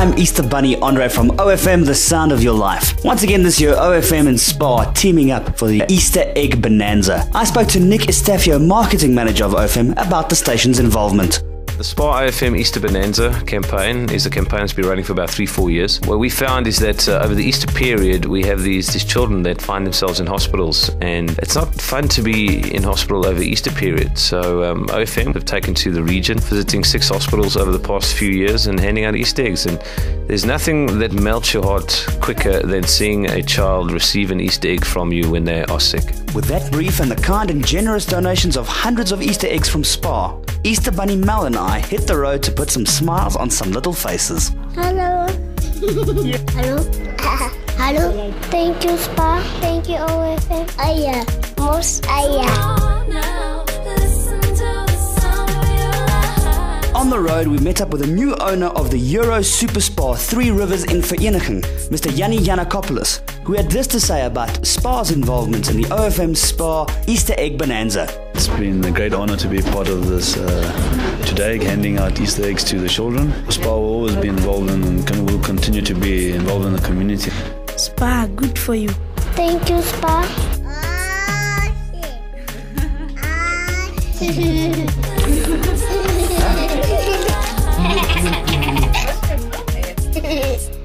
Easter Bunny Andre from OFM, the sound of your life. Once again this year, OFM and SPAR are teaming up for the Easter Egg Bonanza. I spoke to Nick Estafio, marketing manager of OFM, about the station's involvement. The SPAR OFM Easter Bonanza campaign is a campaign that's been running for about three, four years. What we found is that uh, over the Easter period, we have these, these children that find themselves in hospitals, and it's not fun to be in hospital over Easter period. So um, OFM have taken to the region, visiting six hospitals over the past few years and handing out Easter eggs. And there's nothing that melts your heart quicker than seeing a child receive an Easter egg from you when they are sick. With that brief and the kind and generous donations of hundreds of Easter eggs from SPAR, Easter Bunny Mel and I hit the road to put some smiles on some little faces. Hello. Hello. Hello. Thank you, SPAR. Thank you, OFM. Aya. Most Aya. On the road, we met up with a new owner of the Euro Super SPAR Three Rivers in Vereeniging, Mr. Yanni Yanakopoulos, who had this to say about SPAR's involvement in the OFM SPAR Easter Egg Bonanza. It's been a great honor to be part of this uh, today, handing out Easter eggs to the children. SPAR will always be involved in, and will continue to be involved in the community. SPAR, good for you. Thank you, SPAR.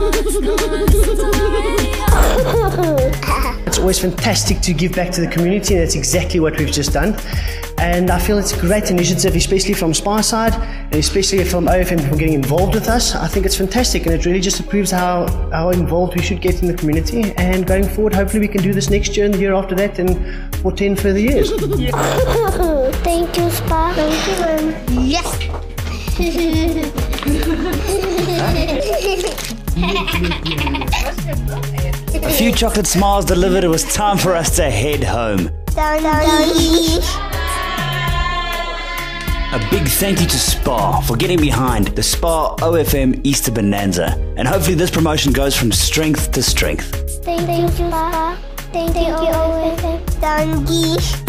It's always fantastic to give back to the community, and that's exactly what we've just done. And I feel it's a great initiative, especially from Spy side, and especially from OFM for getting involved with us. I think it's fantastic, and it really just proves how, how involved we should get in the community. And going forward, hopefully, we can do this next year and the year after that, and for 10 further years. Thank you, SPAR. Thank you, Yes. A few chocolate smiles delivered, it was time for us to head home. A big thank you to SPAR for getting behind the SPAR OFM Easter Bonanza. And hopefully, this promotion goes from strength to strength. Thank you, SPAR. Thank you, OFM. Thank.